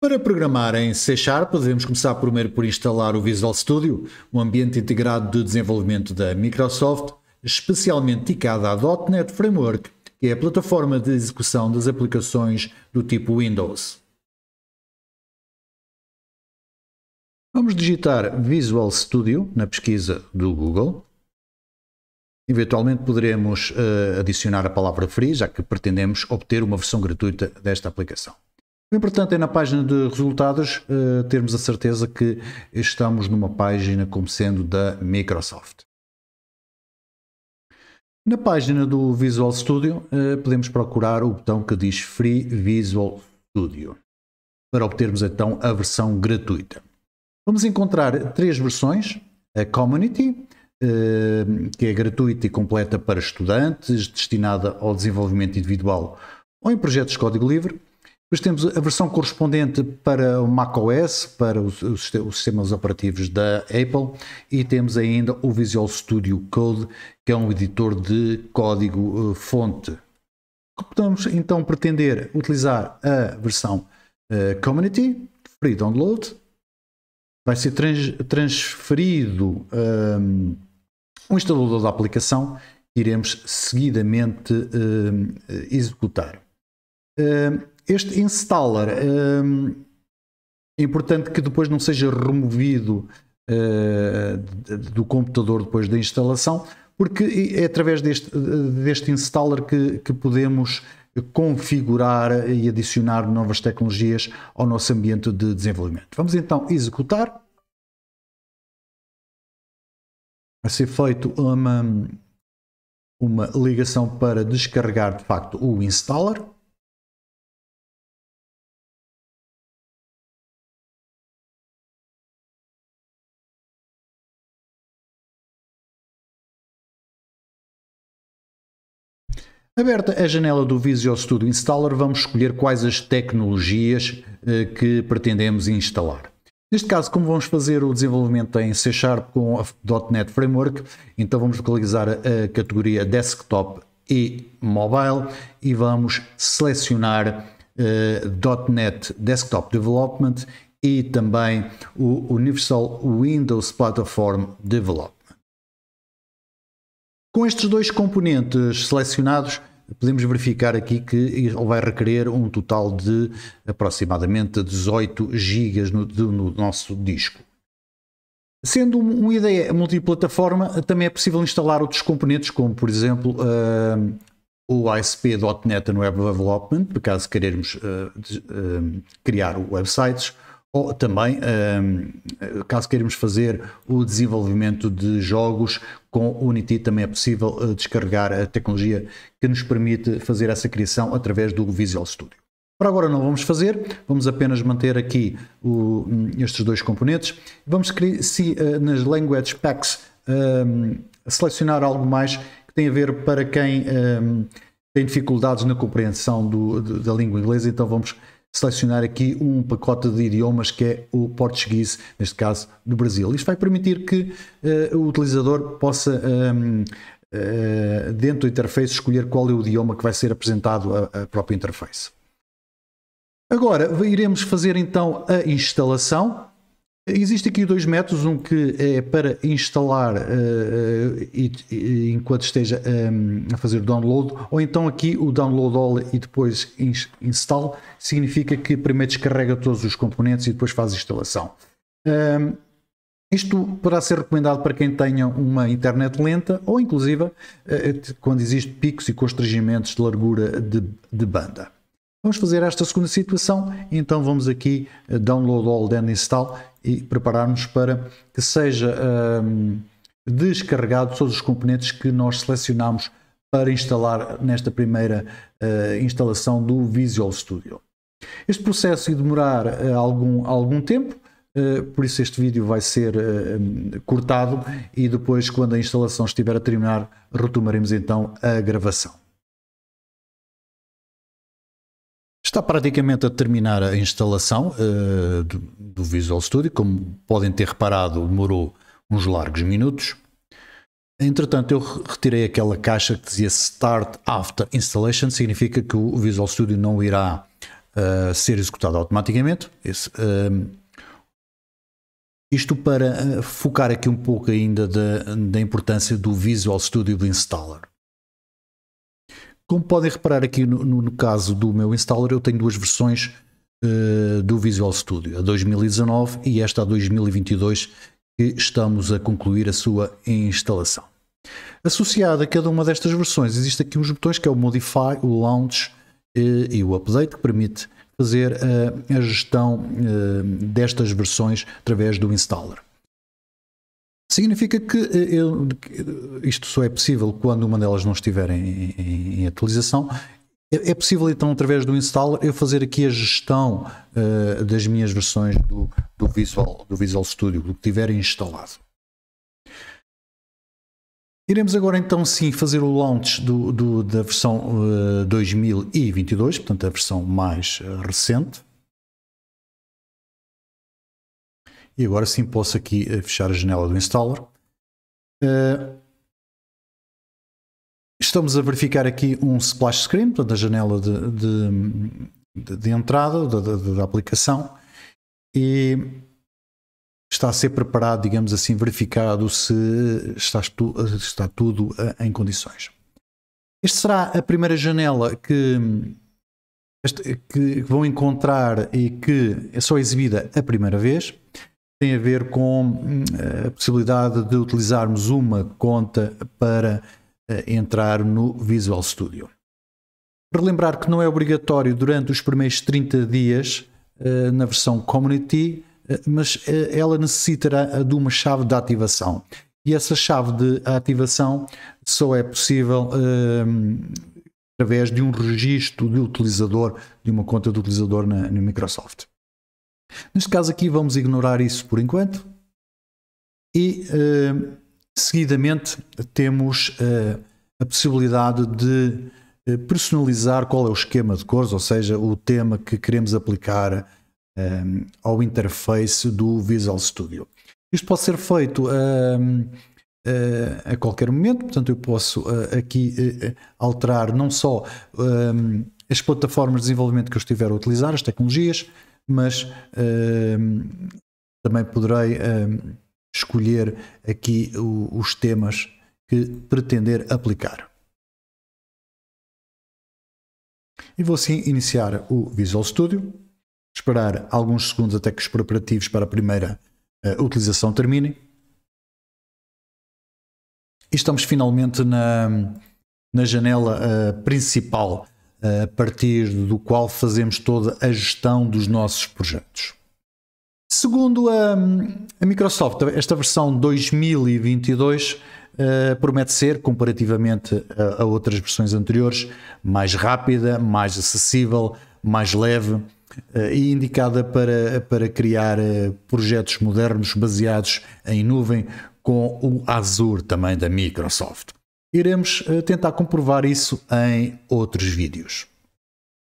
Para programar em C Sharp, devemos começar primeiro por instalar o Visual Studio, um ambiente integrado de desenvolvimento da Microsoft, especialmente dedicado à .NET Framework, que é a plataforma de execução das aplicações do tipo Windows. Vamos digitar Visual Studio na pesquisa do Google. Eventualmente poderemos uh, adicionar a palavra free, já que pretendemos obter uma versão gratuita desta aplicação. O importante é na página de resultados uh, termos a certeza que estamos numa página como sendo da Microsoft. Na página do Visual Studio uh, podemos procurar o botão que diz Free Visual Studio para obtermos então a versão gratuita. Vamos encontrar três versões: a Community, uh, que é gratuita e completa para estudantes, destinada ao desenvolvimento individual ou em projetos de código livre depois temos a versão correspondente para o macOS, para os, os, sistemas operativos da Apple, e temos ainda o Visual Studio Code, que é um editor de código uh, fonte. Podemos então pretender utilizar a versão uh, Community, Free Download, vai ser trans, transferido um, um instalador da aplicação iremos seguidamente um, executar. Um, este installer hum, é importante que depois não seja removido uh, do computador depois da instalação, porque é através deste, deste installer que, que podemos configurar e adicionar novas tecnologias ao nosso ambiente de desenvolvimento. Vamos então executar. Vai ser feito uma, uma ligação para descarregar de facto o installer. Aberta a janela do Visual Studio Installer, vamos escolher quais as tecnologias eh, que pretendemos instalar. Neste caso, como vamos fazer o desenvolvimento em C Sharp com a .NET Framework, então vamos localizar a categoria Desktop e Mobile e vamos selecionar uh, .NET Desktop Development e também o Universal Windows Platform Development. Com estes dois componentes selecionados, podemos verificar aqui que ele vai requerer um total de aproximadamente 18 GB no, no nosso disco. Sendo uma ideia multiplataforma, também é possível instalar outros componentes, como por exemplo uh, o ASP.NET no Web Development, caso querermos uh, uh, criar websites, ou também, caso queiramos fazer o desenvolvimento de jogos com Unity, também é possível eh, descarregar a tecnologia que nos permite fazer essa criação através do Visual Studio. Por agora não vamos fazer, vamos apenas manter aqui o, hum, estes dois componentes. Vamos se, uh, nas Language Packs um, selecionar algo mais que tem a ver para quem um, tem dificuldades na compreensão do, da língua inglesa, então vamos selecionar aqui um pacote de idiomas que é o português, neste caso do Brasil. Isto vai permitir que uh, o utilizador possa, um, uh, eh, dentro do interface, escolher qual é o idioma que vai ser apresentado à própria interface. Agora, iremos fazer então a instalação Existem aqui dois métodos, um que é para instalar uh, e, e, enquanto esteja um, a fazer o download, ou então aqui o download all e depois install, significa que primeiro descarrega todos os componentes e depois faz a instalação. Um, isto poderá ser recomendado para quem tenha uma internet lenta ou inclusive uh, quando existem picos e constrangimentos de largura de, de banda. Vamos fazer esta segunda situação, então vamos aqui download all then install e prepararmos para que seja um, descarregado todos os componentes que nós selecionamos para instalar nesta primeira uh, instalação do Visual Studio. Este processo irá demorar uh, algum, algum tempo, uh, por isso este vídeo vai ser cortado e depois, quando a instalação estiver a terminar, retomaremos então a gravação. Está praticamente a terminar a instalação uh, do, do, Visual Studio. Como podem ter reparado, demorou uns largos minutos. Entretanto, eu retirei aquela caixa que dizia Start After Installation, significa que o Visual Studio não irá uh, ser executado automaticamente. Esse, uh, isto para focar aqui um pouco ainda da, da importância do Visual Studio do installer. Como podem reparar aqui no, no, caso do meu installer, eu tenho duas versões uh, do Visual Studio, a 2019 e esta a 2022, que estamos a concluir a sua instalação. Associado a cada uma destas versões, existe aqui uns botões que é o Modify, o Launch uh, e o Update, que permite fazer uh, a gestão destas versões através do installer. Significa que eh, eu, isto só é possível quando uma delas não estiver em, em, em atualização. É, é possível então, através do installer, eu fazer aqui a gestão uh, das minhas versões do, do, Visual, do Visual Studio, do que tiverem instalado. Iremos agora então sim fazer o launch do, do da versão uh, 2022, portanto a versão mais uh, recente. E agora sim posso aqui eh, fechar a janela do installer. Uh, estamos a verificar aqui um splash screen, portanto a janela de, de, de, entrada da aplicação e está a ser preparado, digamos assim, verificado se está, está tudo eh, em condições. Esta será a primeira janela que, que vão encontrar e que é só exibida a primeira vez tem a ver com hum, a possibilidade de utilizarmos uma conta para eh, entrar no Visual Studio. Relembrar que não é obrigatório durante os primeiros 30 dias eh, na versão Community, eh, mas ela necessitará de uma chave de ativação. E essa chave de ativação só é possível através de um registro de utilizador, de uma conta de utilizador na, na Microsoft. Neste caso aqui vamos ignorar isso por enquanto e uh, seguidamente temos uh, a possibilidade de uh, personalizar qual é o esquema de cores, ou seja, o tema que queremos aplicar ao interface do Visual Studio. Isto pode ser feito a qualquer momento, portanto eu posso aqui alterar não só as plataformas de desenvolvimento que eu estiver a utilizar, as tecnologias, mas uh, também poderei uh, escolher aqui o, os temas que pretender aplicar. E vou assim iniciar o Visual Studio, esperar alguns segundos até que os preparativos para a primeira uh, utilização terminem. E estamos finalmente na, na janela uh, principal a partir do qual fazemos toda a gestão dos nossos projetos. Segundo a, a Microsoft, esta versão 2022 uh, eh, promete ser, comparativamente a, a, outras versões anteriores, mais rápida, mais acessível, mais leve uh, e indicada para, para criar uh, projetos modernos baseados em nuvem com o Azure também da Microsoft. Iremos eh, tentar comprovar isso em outros vídeos.